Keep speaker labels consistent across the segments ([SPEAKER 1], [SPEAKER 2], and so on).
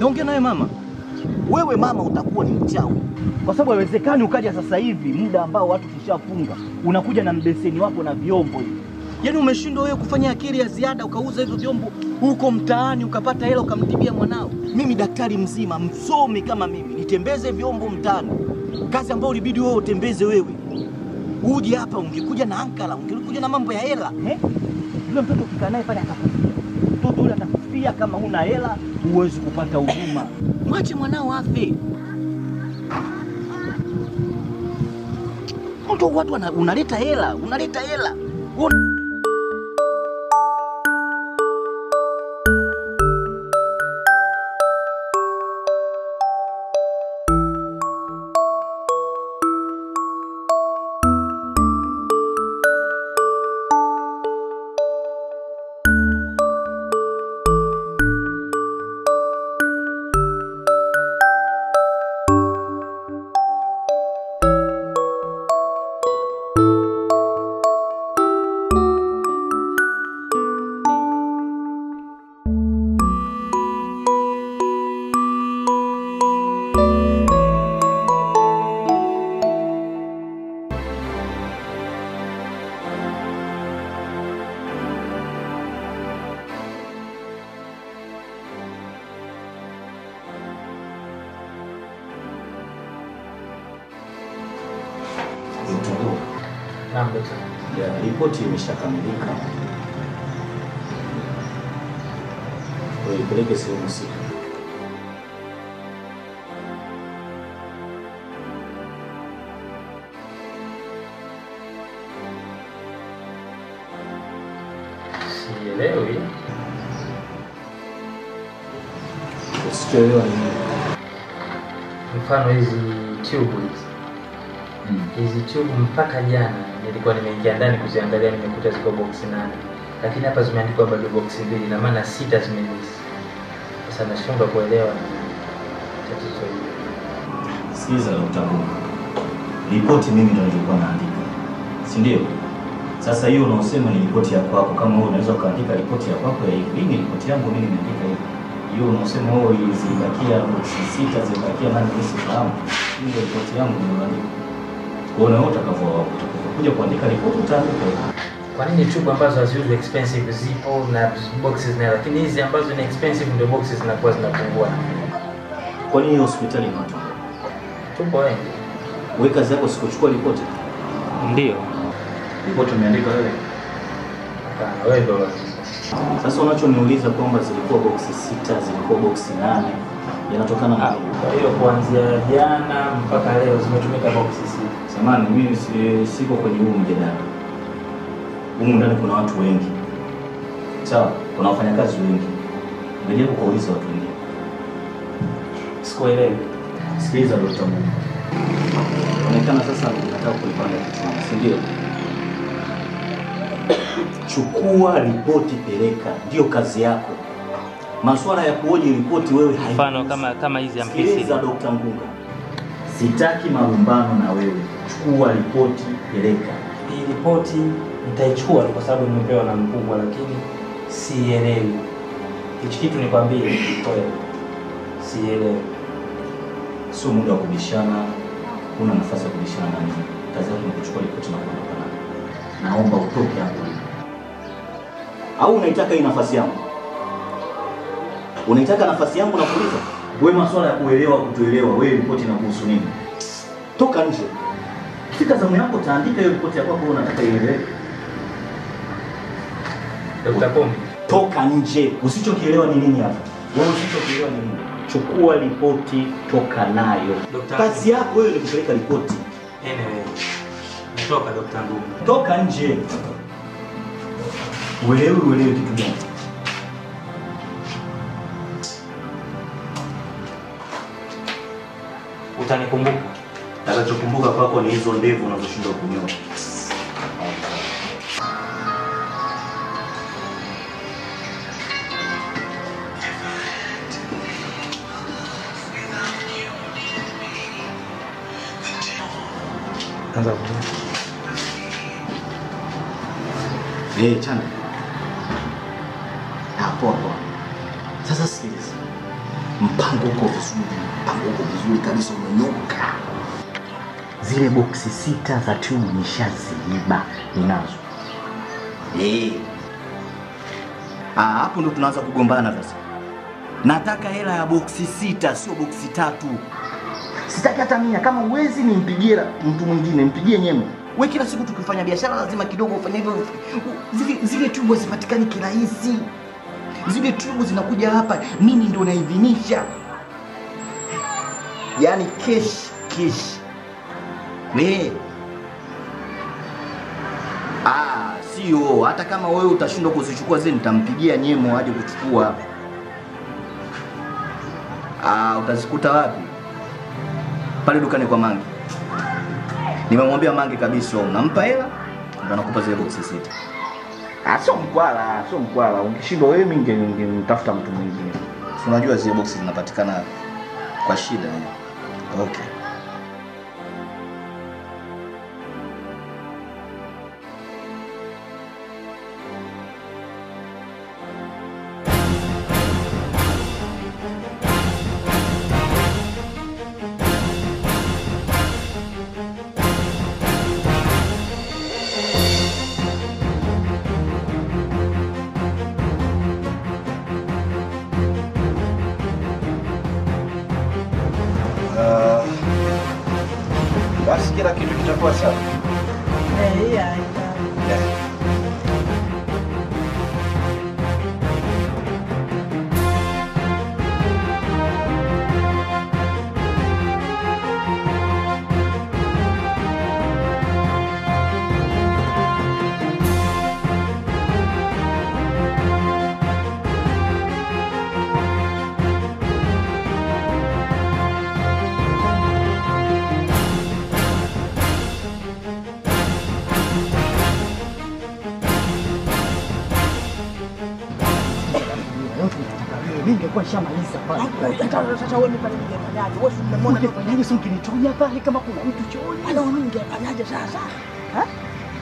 [SPEAKER 1] Naongea naye mama. Wewe mama utakuwa ni mchawi, kwa sababu haiwezekani ukaja sasa hivi muda ambao watu tushafunga, unakuja na mbeseni wako na vyombo hivi. Yaani umeshindwa wewe kufanya akili ya ziada ukauza hivyo vyombo huko mtaani ukapata hela ukamtibia mwanao. Mimi daktari mzima msomi kama mimi, nitembeze vyombo mtaani, kazi ambayo ulibidi wewe utembeze wewe. Uje hapa ungekuja na ankara, ungekuja na mambo ya hela eh? Yule mtoto ukikaa naye pale atakufia, atakufia kama huna hela, huwezi kupata huduma. Mwache mwanao afe. Mtu watu unaleta hela, unaleta hela Wewe
[SPEAKER 2] Naam dokta.
[SPEAKER 1] Ya, ripoti imeshakamilika. Kwa hiyo ipeleke sehemu husika.
[SPEAKER 2] Sielewi.
[SPEAKER 1] Usichoelewa nini?
[SPEAKER 2] Mfano hizi tube hizi. Hizi tube mpaka jana nilikuwa nimeingia ndani kuziangalia nimekuta ziko box nane. Lakini hapa zimeandikwa bado box mbili na maana sita zimemiss. Sasa nashindwa kuelewa tatizo hili.
[SPEAKER 1] Sikiza utabu. Ripoti mimi ndio nilikuwa naandika. Si ndio? Sasa hiyo unaosema ni ripoti ya kwako, kama wewe unaweza ukaandika ripoti ya kwako ya hivi. Mimi ripoti yangu mimi nimeandika hivi. Hiyo unaosema wewe zilibakia boksi sita, zilibakia nani mimi sifahamu. Hiyo ripoti yangu nimeandika. Kwa hiyo na wewe utakapokuja kuandika ripoti utaandika hivi.
[SPEAKER 2] Kwa nini tube ambazo haziuzwi expensive zipo na boxes na lakini hizi ambazo ni expensive ndio boxes zinakuwa zinapungua.
[SPEAKER 1] Kwa nini hospitali ni watu?
[SPEAKER 2] Tupo wengi.
[SPEAKER 1] Wewe kazi yako sikuchukua ripoti.
[SPEAKER 2] Ndio.
[SPEAKER 1] Ripoti umeandika wewe.
[SPEAKER 2] Hapana, wewe ndio
[SPEAKER 1] Sasa unachoniuliza kwamba zilikuwa boksi sita, zilikuwa boksi nane, yanatokana na nini?
[SPEAKER 2] Kwa hiyo kuanzia jana mpaka leo zimetumika boksi sita.
[SPEAKER 1] Samani, mimi si, siko kwenye huu mjadala. Humu ndani kuna watu wengi, sawa? Kuna wafanyakazi wengi, najaribu kuwauliza watu wengine.
[SPEAKER 2] Sikuelewi.
[SPEAKER 1] Sikiliza Dr. Mungu, inaonekana sasa nataka kuipanda kichwani, si ndio? Chukua ripoti, peleka, ndio kazi yako. Masuala ya kuoji ripoti wewe hai
[SPEAKER 2] Mfano kama kama hizi ampisi.
[SPEAKER 1] Sikiliza Dr. Ngunga, sitaki marumbano na wewe. Chukua ripoti, peleka.
[SPEAKER 2] Hii ripoti nitaichukua kwa sababu nimepewa na mkubwa, lakini sielewi hichi kitu. Nikwambie kweli, sielewi.
[SPEAKER 1] Sio muda wa kubishana, kuna nafasi ya kubishana na mimi. Kazi yako ni kuchukua ripoti na kuondoka. Naomba utoke hapo. Au unaitaka hii nafasi yangu? Unaitaka nafasi yangu na kuuliza? Wewe masuala ya kuelewa kutoelewa, wewe ripoti na kuhusu nini? Toka nje. Fika zamu yako utaandika hiyo ripoti ya kwako unataka ieleweke.
[SPEAKER 2] Dr. Pombe,
[SPEAKER 1] Toka nje. Usichokielewa ni nini hapa? Wewe usichokielewa ni nini? Chukua ripoti, toka nayo. Kazi yako wewe ni kupeleka ripoti.
[SPEAKER 2] anyway, natoka Dr. Ngumu.
[SPEAKER 1] Toka nje. Uelewi uelewi kitu gani?
[SPEAKER 2] Utanikumbuka.
[SPEAKER 1] Takachokumbuka kwako ni hizo ndevu unazoshindwa kunyoa.
[SPEAKER 2] Anza.
[SPEAKER 1] Eh, chana. Ah, poa poa. Sasa sikiliza. Mpango uko vizuri, mpango uko vizuri kabisa, umenyoka. Zile boksi sita za tube nishaziiba, ninazo. Eh. Ah, hapo ndo tunaanza kugombana sasa. Nataka hela ya boksi sita, sio boksi tatu. Sitaki hata mia. Kama uwezi nimpigie mtu mwingine, mpigie nyeme. We kila siku tukifanya biashara lazima kidogo ufanye hivyo. Zile, zile tubu hazipatikani kirahisi. Zile tubu zinakuja hapa, mimi ndo naidhinisha. Yaani kesh kesh. Eh. Ah, sio. Hata kama wewe utashindwa kuzichukua zile, nitampigia nyemo aje kuchukua. Ah, utazikuta wapi? Pale dukani kwa mangi Nimemwambia Mange kabisa, unampa hela ndo anakupa zile boksi sita. Ah, sio mkwala, sio mkwala. Ukishindwa wewe, mimi ningemtafuta mtu mwingine. Unajua zile boksi zinapatikana kwa shida. Okay. Basi kila kitu kitakuwa sawa. Yeah.
[SPEAKER 3] Mimi
[SPEAKER 4] Sasa wewe pale ningefanyaje? Wewe si umemwona
[SPEAKER 3] Si ungenitonya pale kama kuna mtu chooni.
[SPEAKER 4] Ana mimi ningefanyaje sasa?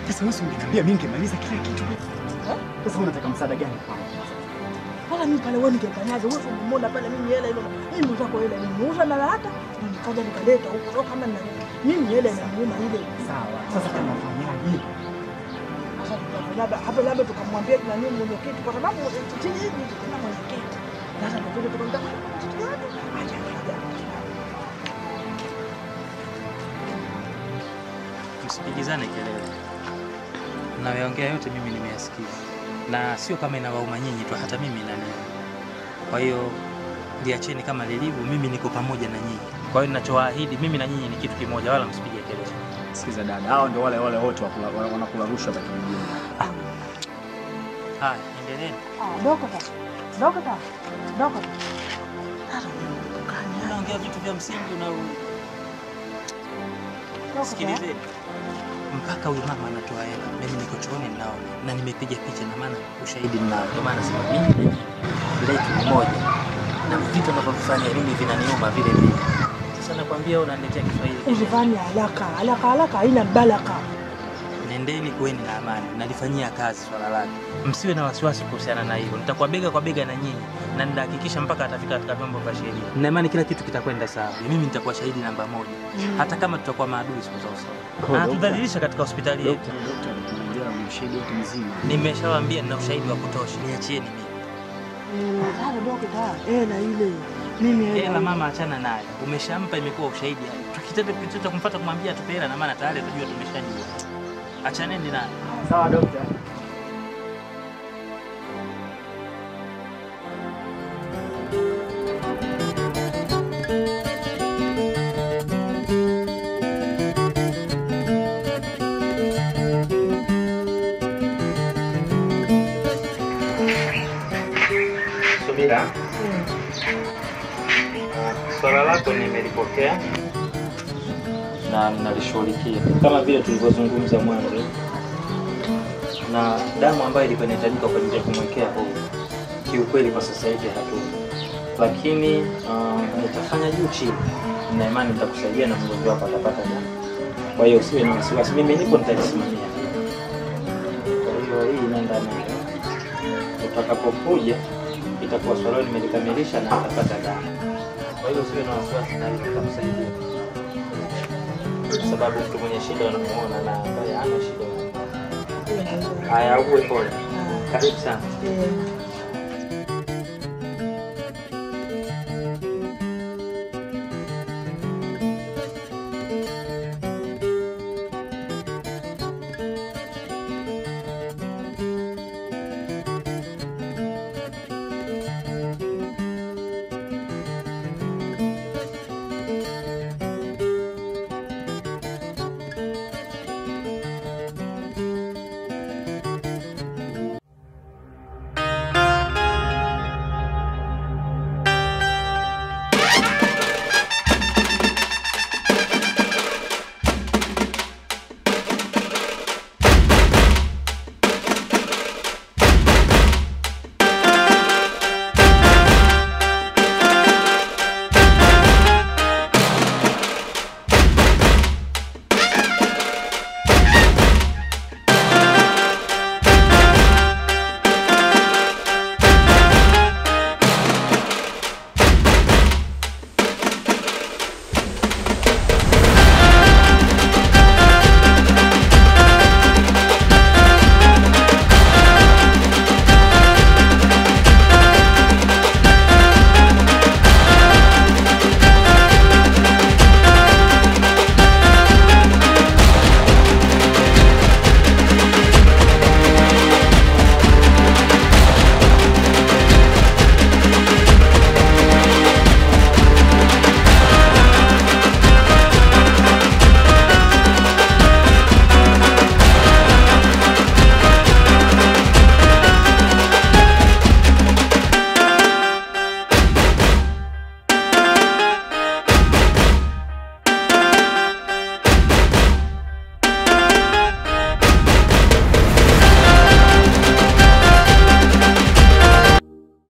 [SPEAKER 3] Sasa wewe si mimi ningemaliza kila kitu. Sasa unataka msaada gani kwangu?
[SPEAKER 4] Sasa mimi pale wewe ningefanyaje? Wewe si pale mimi hela ile. Mimi mzako hela nimeuza na hata nikaja nikaleta huko sio kama nina mimi hela inaniuma ile.
[SPEAKER 3] Sawa. Sasa tunafanyaje?
[SPEAKER 4] Sasa tutafanyaje? Hapa labda tukamwambia tuna nini mwenyekiti kwa sababu chini hivi kuna mwenyekiti. Sasa tukaje tukamta
[SPEAKER 2] Msipigizane kelele. nayoongea yote mimi nimeyasikia, na sio kama inawauma nyinyi tu, hata mimi inaniuma. Kwa hiyo liacheni kama lilivyo, mimi niko pamoja na nyinyi. Kwa hiyo ninachowaahidi mimi na nyinyi ni kitu kimoja, wala msipige kelele.
[SPEAKER 3] Sikiza dada, hao ndio wale wale wote wanakula rushwa za kijijini.
[SPEAKER 2] Haya, endeleeni.
[SPEAKER 4] Ah, dokta. Dokta. Dokta.
[SPEAKER 2] Unaongea vitu vya msingi na sikilize. Mpaka huyu mama anatoa hela, mimi niko chooni ninaona na nimepiga picha, na maana ushahidi ninao. Ndio maana sema mimi na nyinyi letu ni moja, na vitu ninavyofanya mimi vinaniuma vile vile. Sasa nakwambia, unaniletea Kiswahili
[SPEAKER 4] haraka. Haraka haraka haina baraka.
[SPEAKER 2] Nendeni kuweni na amani, nalifanyia kazi swala lake. Msiwe na wasiwasi kuhusiana na hilo, nitakuwa bega kwa bega na nyinyi na nitahakikisha mpaka atafika katika vyombo vya sheria. Nina imani kila kitu kitakwenda sawa. Mimi nitakuwa shahidi namba moja, hata kama tutakuwa maadui siku za usoni. Anatudhalilisha katika hospitali yetu. Nimeshawaambia nina ushahidi wa kutosha, niachieni mimi.
[SPEAKER 4] Dokta, hela
[SPEAKER 2] mama, achana naye, umeshampa, imekuwa ushahidi. Tukitaka kumfuata kumwambia tupe hela, na maana tayari tunajua tumeshajua. Achaneni naye.
[SPEAKER 3] Sawa dokta.
[SPEAKER 2] Subira. Swala lako nimelipokea na ninalishughulikia kama vile tulivyozungumza mwanzo, na damu ambayo ilikuwa inahitajika kwa ajili ya kumwekea huu, kiukweli kwa sasa hivi hatuna, lakini uh, nitafanya juu chini, na imani nitakusaidia na mgonjwa wako atapata damu. Kwa hiyo usiwe na wasiwasi, mimi nipo, nitalisimamia. Kwa hiyo hii inaenda nayo, utakapokuja itakuwa swala nimelikamilisha na atapata damu. Kwa hiyo usiwe na wasiwasi na. Kwa sababu mtu mwenye shida anamuona na ambaye hana shida. Haya, uwe pole. Karibu sana.
[SPEAKER 4] eh,